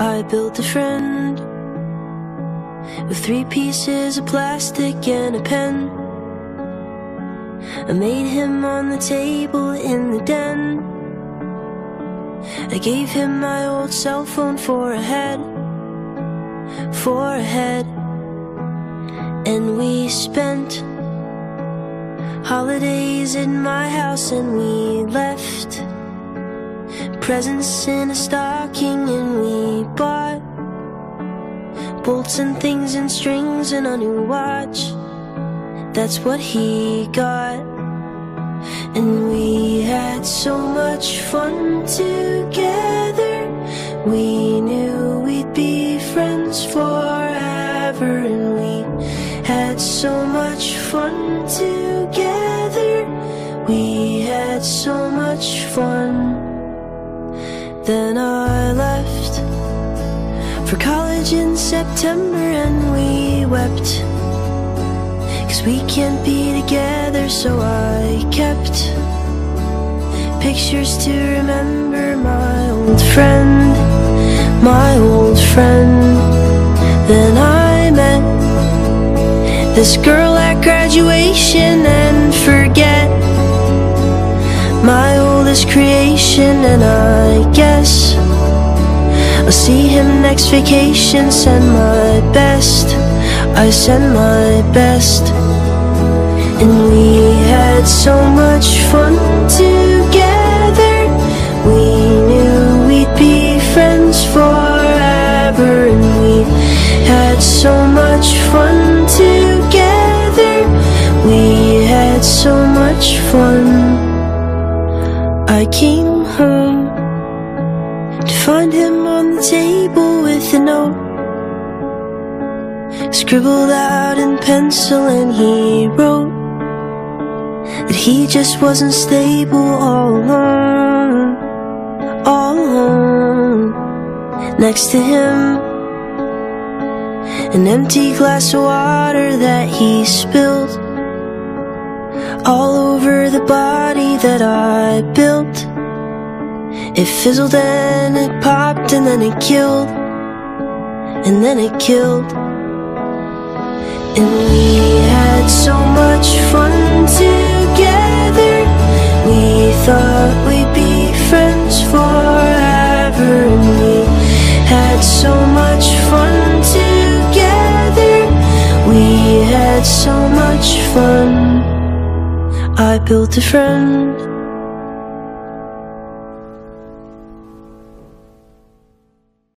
I built a friend with three pieces of plastic and a pen. I made him on the table in the den. I gave him my old cell phone for a head, for a head. And we spent holidays in my house and we left presents in a stocking and we bought bolts and things and strings and a new watch. That's what he got. And we had so much fun together. We knew we'd be friends forever. And we had so much fun together. We had so much fun. Then I left for college in September and we wept. Cause we can't be together, so I kept pictures to remember my old friend, my old friend. Then I met this girl at graduation I'll see him next vacation. Send my best, I send my best. And we had so much fun together. We knew we'd be friends forever, and we had so much fun together. We had so much fun. I came find him on the table with a note scribbled out in pencil, and he wrote that he just wasn't stable all alone, all alone. Next to him, an empty glass of water that he spilled all over the body that I built. It fizzled and it popped and then it killed, and then it killed. And we had so much fun together. We thought we'd be friends forever, and we had so much fun together. We had so much fun. I built a friend